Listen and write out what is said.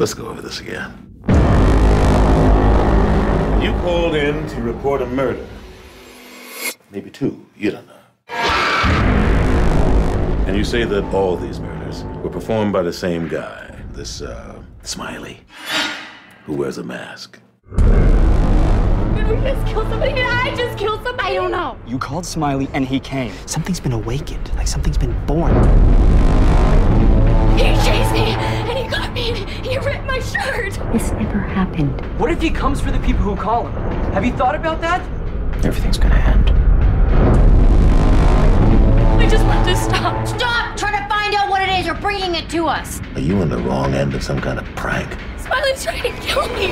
Let's go over this again. You called in to report a murder. Maybe two. You don't know. And you say that all these murders were performed by the same guy, this, uh, Smiley, who wears a mask. Did we just kill somebody? Did I just kill somebody? I don't know. You called Smiley and he came. Something's been awakened, like something's been born. My. This never happened. What if he comes for the people who call him? Have you thought about that? Everything's gonna end. I just want to stop. Stop trying to find out what it is. You're bringing it to us. Are you on the wrong end of some kind of prank? Smiley's trying to kill me.